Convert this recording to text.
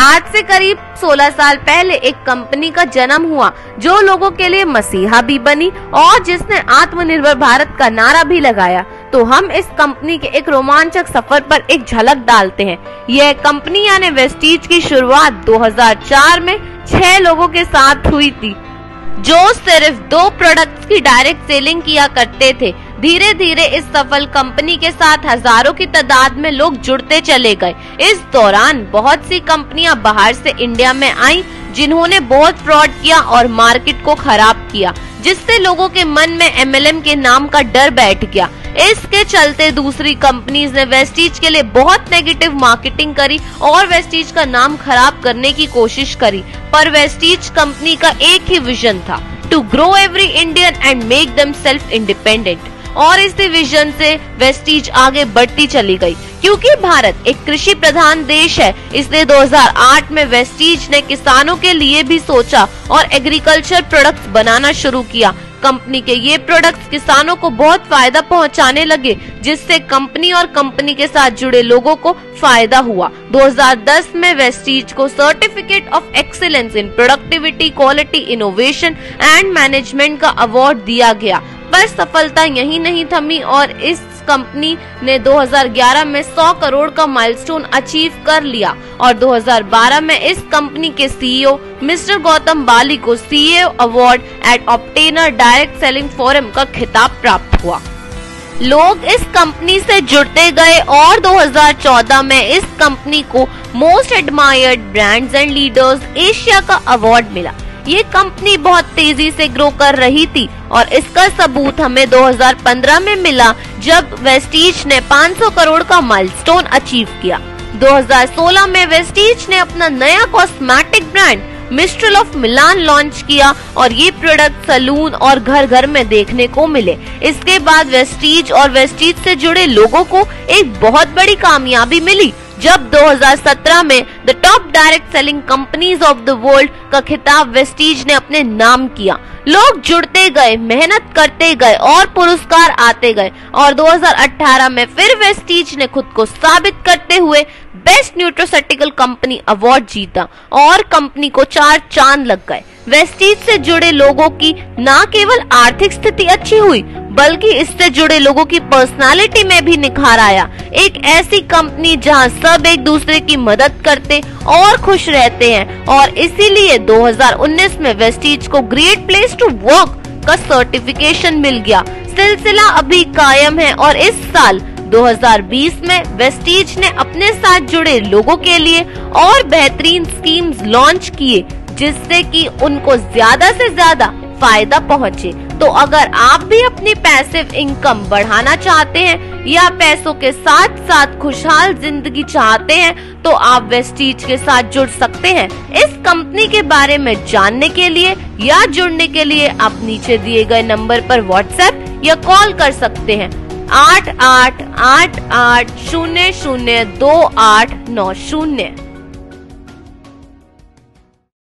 आज से करीब 16 साल पहले एक कंपनी का जन्म हुआ, जो लोगों के लिए मसीहा भी बनी और जिसने आत्मनिर्भर भारत का नारा भी लगाया। तो हम इस कंपनी के एक रोमांचक सफ़र पर एक झलक डालते हैं। यह कंपनी यानी वेस्टीज की शुरुआत 2004 में छह लोगों के साथ हुई थी, जो सिर्फ़ दो प्रोडक्ट्स की डायरेक्ट सेलिंग किया करते थे। धीरे धीरे इस सफल कंपनी के साथ हज़ारों की तादाद में लोग जुड़ते चले गए। इस दौरान बहुत सी कंपनियाँ बाहर से इंडिया में आई, जिन्होंने बहुत फ्रॉड किया और मार्केट को खराब किया, जिससे लोगों के मन में एमएलएम के नाम का डर बैठ गया। इसके चलते दूसरी कंपनीज़ ने वेस्टीज के लिए बहुत नेगेटिव मार्केटिंग करी और वेस्टीज का नाम खराब करने की कोशिश करी, पर वेस्टीज कंपनी का एक ही विजन था to grow every Indian and make them self independent और इस विजन से वेस्टीज आगे बढ़ती चली गई। क्योंकि भारत एक कृषि प्रधान देश है, इसलिए 2008 में वेस्टीज ने किसानों के लिए भी सोचा और एग्रीकल्चर प्रोडक्ट्स बनाना शुरू किया। कंपनी के ये प्रोडक्ट्स किसानों को बहुत फ़ायदा पहुँचाने लगे, जिससे कंपनी और कंपनी के साथ जुड़े लोगों को फ़ायदा हुआ। 2010 में वेस्टीज को certificate of excellence in productivity quality innovation and management का अवार्ड दिया गया। पर सफलता यही नहीं थमी और इस कंपनी ने 2011 में 100 करोड़ का माइलस्टोन अचीव कर लिया और 2012 में इस कंपनी के सीईओ मिस्टर गौतम बाली को सीईओ अवार्ड एट ऑप्टेनर डायरेक्ट सेलिंग फोरम का खिताब प्राप्त हुआ। लोग इस कंपनी से जुड़ते गए और 2014 में इस कंपनी को most admired brands and leaders Asia का अवार्ड मिला। ये कंपनी बहुत तेज़ी से ग्रो कर रही थी और इसका सबूत हमें 2015 में मिला जब वेस्टीज ने 500 करोड़ का माइलस्टोन अचीव किया। 2016 में वेस्टीज ने अपना नया cosmetic brand Mistral of Milan launch किया और ये प्रोडक्ट सलून और घर घर में देखने को मिले। इसके बाद वेस्टीज और वेस्टीज से जुड़े लोगों को एक बहुत बड़ी कामयाबी मिली जब 2017 में the top direct selling companies of the world का खिताब वेस्टीज ने अपने नाम किया। लोग जुड़ते गए, मेहनत करते गए और पुरस्कार आते गए और 2018 में फिर वेस्टीज ने खुद को साबित करते हुए बेस्ट न्यूट्रोसेटिकल कंपनी अवार्ड जीता और कंपनी को चार चाँद लग गए। वेस्टीज से जुड़े लोगों की न केवल आर्थिक स्थिति अच्छी हुई बल्कि इससे जुड़े लोगों की पर्सनालिटी में भी निखार आया। एक ऐसी कंपनी जहाँ सब एक दूसरे की मदद करते और खुश रहते हैं और इसीलिए 2019 में वेस्टीज को ग्रेट प्लेस टू वर्क का सर्टिफिकेशन मिल गया। सिलसिला अभी कायम है और इस साल 2020 में वेस्टीज ने अपने साथ जुड़े लोगों के लिए और बेहतरीन स्कीम्स लॉन्च किए, जिससे कि उनको ज़्यादा से ज़्यादा फ़ायदा पहुँचे। तो अगर आप भी अपनी पैसिव इनकम बढ़ाना चाहते हैं या पैसों के साथ साथ खुशहाल ज़िंदगी चाहते हैं तो आप वेस्टीज के साथ जुड़ सकते हैं। इस कंपनी के बारे में जानने के लिए या जुड़ने के लिए आप नीचे दिए गए नंबर पर व्हाट्सएप या कॉल कर सकते हैं। आठ आठ आठ आठ शून्य शून्य दो आठ नौ शून्य।